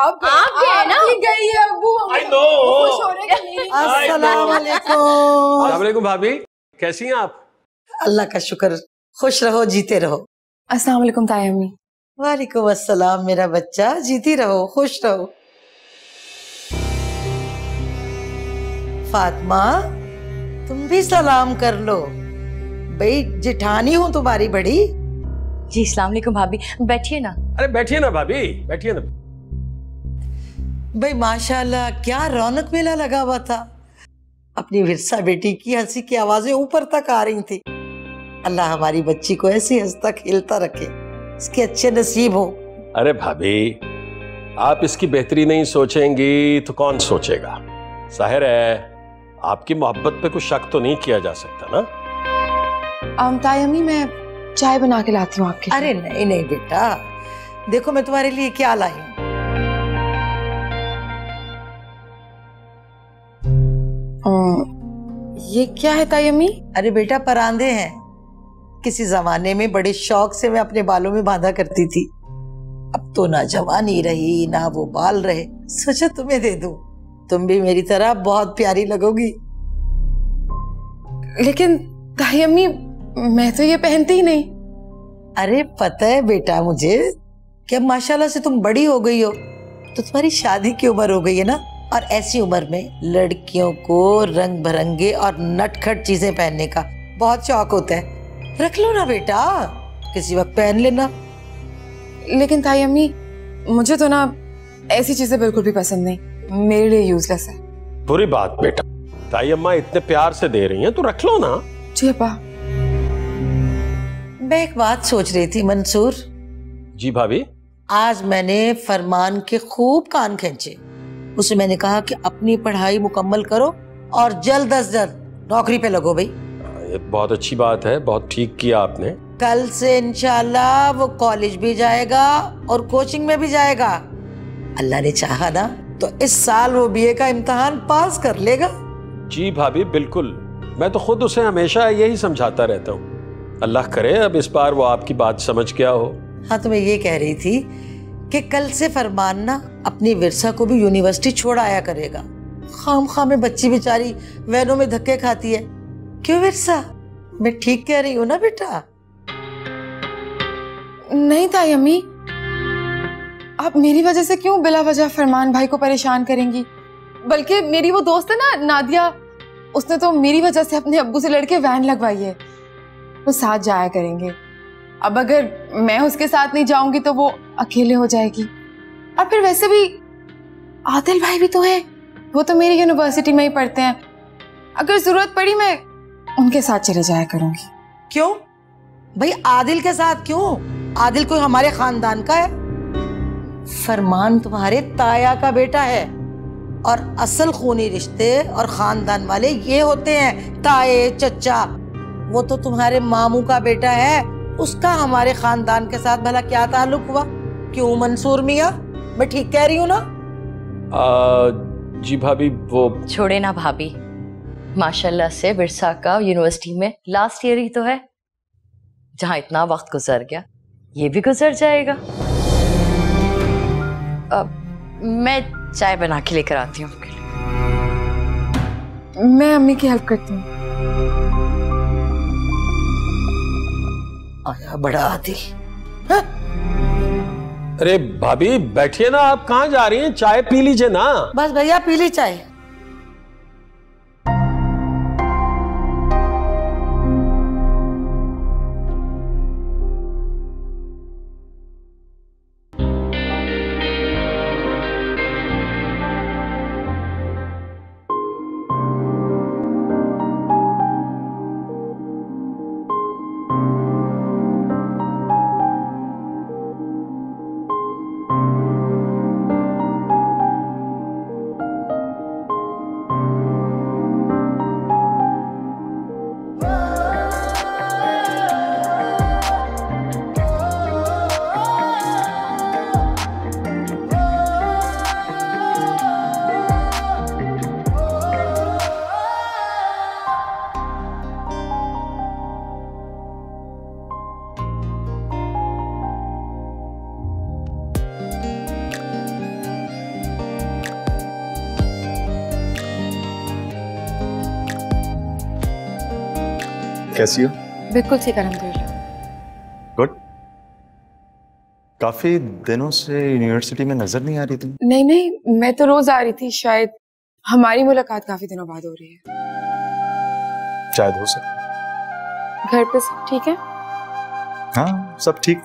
आप आप है ना? गई है हो हैं कि मेरी अस्सलाम वालेकुम वालेकुम भाभी। कैसी हैं आप? अल्लाह का शुक्र। खुश रहो जीते रहो। अस्सलाम वालेकुम ताई अम्मी। वालेकुम अस्सलाम मेरा बच्चा। जीती रहो खुश रहो। फातिमा तुम भी सलाम कर लो। भाई जिठानी हूँ तुम्हारी बड़ी। जी अस्सलाम वालेकुम भाभी। बैठिए ना। अरे बैठिए ना भाभी। बैठिए ना। भाई माशाल्लाह क्या रौनक मेला लगा हुआ था। अपनी विरसा बेटी की हँसी की आवाज़ें ऊपर तक आ रही थी। अल्लाह हमारी बच्ची को ऐसी हंसता खेलता रखे इसके अच्छे नसीब हो। अरे भाभी आप इसकी बेहतरी नहीं सोचेंगी तो कौन सोचेगा? ज़ाहिर है आपकी मोहब्बत पे कुछ शक तो नहीं किया जा सकता ना? um, ताई अम्मी मैं चाय बना के लाती हूँ आपके अरे नहीं नहीं बेटा देखो मैं तुम्हारे लिए क्या लाई। हूँ ये क्या है ताई अम्मी? अरे बेटा परांदे हैं। किसी जमाने में बड़े शौक से मैं अपने बालों में बांधा करती थी। अब तो ना जवानी रही ना वो बाल रहे। सोचा तुम्हें दे दूँ। तुम भी मेरी तरह बहुत प्यारी लगोगी। लेकिन ताई अम्मी मैं तो ये पहनती ही नहीं। अरे पता है बेटा मुझे कि अब माशाल्लाह से तुम बड़ी हो गई हो। तो तुम्हारी शादी की उम्र हो गई है ना? और ऐसी उम्र में लड़कियों को रंग बिरंगे और नटखट चीज़ें पहनने का बहुत शौक होता है। रख लो ना बेटा किसी वक्त पहन लेना। लेकिन ताई अम्मी मुझे तो ना ऐसी चीज़ें बिल्कुल भी पसंद नहीं। मेरे लिए यूजलेस है। बुरी बात बेटा। ताई अम्मा इतने प्यार से दे रही हैं तो रख लो ना। जी अब्बा मैं एक बात सोच रही थी मंसूर। जी भाभी। आज मैंने फरमान के खूब कान खींचे। उसे मैंने कहा कि अपनी पढ़ाई मुकम्मल करो और जल्द अज जल्द नौकरी पे लगो भाई। ये बहुत अच्छी बात है बहुत ठीक किया आपने। कल से इंशाल्लाह वो कॉलेज भी जाएगा और कोचिंग में भी जाएगा। अल्लाह ने चाहा ना तो इस साल वो बीए का इम्तिहान पास कर लेगा। जी भाभी बिल्कुल। मैं तो खुद उसे हमेशा यही समझाता रहता हूँ। अल्लाह करे अब इस बार वो आपकी बात समझ गया हो। हाँ तो मैं ये कह रही थी कि कल से फरमान ना अपनी विरसा को भी यूनिवर्सिटी छोड़ आया करेगा। खाम खाम में बच्ची बेचारी वैनों में धक्के खाती है। क्यों विरसा? मैं ठीक कह रही हूँ ना बेटा? नहीं ताई अम्मी। आप मेरी वजह से क्यों बिला वजह फरमान भाई को परेशान करेंगी? बल्कि मेरी वो दोस्त है ना, नादिया, उसने तो मेरी वजह से अपने अब्बू से लड़के वैन लगवाई है। वो साथ जाया करेंगे। अब अगर मैं उसके साथ नहीं जाऊँगी तो वो अकेले हो जाएगी। और फिर वैसे भी आदिल भाई भी तो है। वो तो मेरी यूनिवर्सिटी में ही पढ़ते हैं। अगर ज़रूरत पड़ी मैं उनके साथ चले जाया करूँगी। क्यों? भाई, आदिल के साथ क्यों? आदिल कोई हमारे खानदान का है? फरमान तुम्हारे ताया का बेटा है। और असल खूनी रिश्ते और खानदान वाले ये होते हैं, ताए चचा वो तो तुम्हारे मामू का बेटा है। उसका हमारे खानदान के साथ भला क्या ताल्लुक हुआ? क्यों मंसूर मिया? मैं ठीक कह रही हूँ ना? आ, जी भाभी वो छोड़े ना भाभी। माशाल्लाह से विरसा का यूनिवर्सिटी में लास्ट ईयर ही तो है जहाँ इतना वक्त गुजर गया। ये भी गुजर जाएगा। अब मैं चाय बना के लेकर आती हूँ मैं अम्मी की हेल्प करती हूँ। आया बड़ा आदिल अरे भाभी, बैठिए ना, आप कहाँ जा रही हैं? चाय पी लीजिए ना। बस भैया, पी ली चाय। कैसी हो? बिल्कुल ठीक अलहमदिल्ला गुड काफ़ी दिनों से यूनिवर्सिटी में नज़र नहीं आ रही तुम? नहीं नहीं मैं तो रोज आ रही थी शायद हमारी मुलाकात काफ़ी दिनों बाद हो रही है। शायद हो सकता घर पे सब ठीक है? हाँ सब ठीक।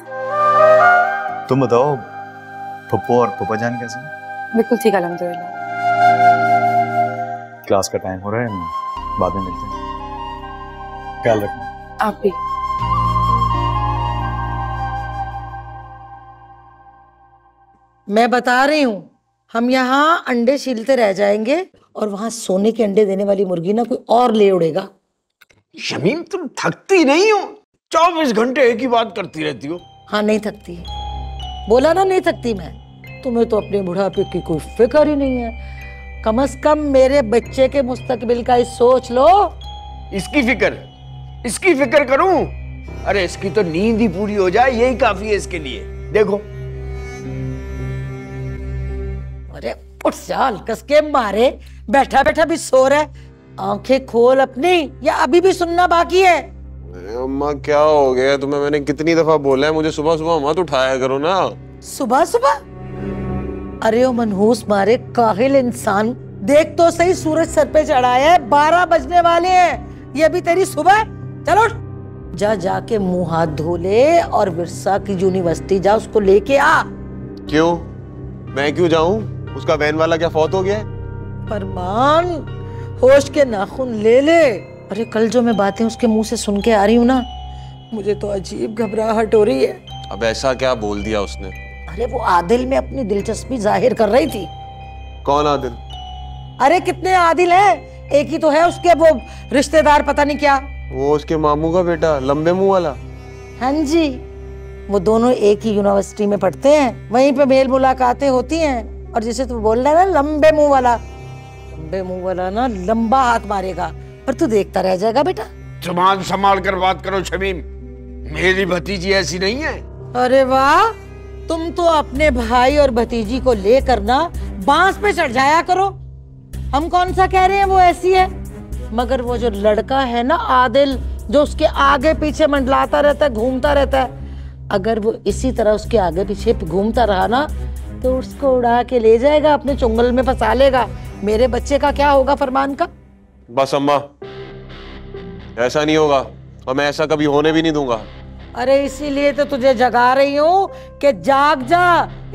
तुम बताओ पप्पू और पप्पा जान कैसे हैं? बिल्कुल ठीक अलहमदिल्ला क्लास का टाइम हो रहा है बाद में मिलते हैं। ख्याल रखना। आप भी। मैं बता रही हूँ हम यहाँ अंडे छीलते रह जाएँगे और वहाँ सोने के अंडे देने वाली मुर्गी ना कोई और ले उड़ेगा। शमीम तुम थकती नहीं हो? चौबीस घंटे एक ही बात करती रहती हो। हाँ नहीं थकती। बोला ना नहीं थकती मैं। तुम्हें तो अपने बुढ़ापे की कोई फ़िक्र ही नहीं है। कम से कम मेरे बच्चे के मुस्तकबिल का ही सोच लो। इसकी फ़िक्र? इसकी फ़िक्र करूँ? अरे इसकी तो नींद ही पूरी हो जाए यही काफ़ी है इसके लिए। देखो। अरे उठ चाल कसके मारे। बैठा बैठा भी सो रहा है। आँखें खोल अपनी या अभी भी सुनना बाकी है? अम्मा क्या हो गया? तुम्हें मैंने कितनी दफ़ा बोला है मुझे सुबह सुबह मत उठाया करो ना। सुबह सुबह अरे ओ मनहूस मारे काहिल इंसान। देख तो सही सूरज सर पे चढ़ाया है बारह बजने वाले हैं। ये अभी तेरी सुबह? चलो। जा जाके मुँह हाथ धो ले और विरसा की यूनिवर्सिटी जा उसको लेके आ। क्यों? मैं क्यों जाऊँ? उसका वैन वाला क्या फौत हो गया फरमान होश के नाखून ले ले। अरे कल जो मैं बातें उसके मुँह से सुन के आ रही हूँ ना मुझे तो अजीब घबराहट हो रही है। अब ऐसा क्या बोल दिया उसने? अरे वो आदिल में अपनी दिलचस्पी ज़ाहिर कर रही थी। कौन आदिल? अरे कितने आदिल हैं? एक ही तो है उसके वो रिश्तेदार पता नहीं क्या। वो उसके मामू का बेटा लंबे मुँह वाला। हाँ जी वो दोनों एक ही यूनिवर्सिटी में पढ़ते हैं वहीं पे मेल मुलाकातें होती हैं और जिसे तू बोल रहा है ना लंबे मुँह वाला। लंबे मुँह वाला ना लंबा हाथ मारेगा पर तू देखता रह जाएगा बेटा। जबान संभाल कर बात करो शमीम। मेरी भतीजी ऐसी नहीं है। अरे वाह तुम तो अपने भाई और भतीजी को लेकर ना बाँस पे चढ़ जाया करो। हम कौन सा कह रहे हैं वो ऐसी है? मगर वो जो लड़का है ना आदिल जो उसके आगे पीछे मंडलाता रहता है घूमता रहता है अगर वो इसी तरह उसके आगे पीछे घूमता रहा ना तो उसको उड़ा के ले जाएगा अपने चुंगल में फंसा लेगा। मेरे बच्चे का क्या होगा फरमान का? बस अम्मा ऐसा नहीं होगा और मैं ऐसा कभी होने भी नहीं दूँगा। अरे इसीलिए तो तुझे जगा रही हूँ कि जाग जा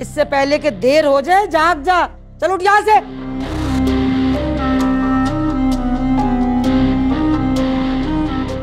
इससे पहले कि देर हो जाए जाग जा। चल उठ यहाँ से।